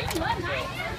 ចេះ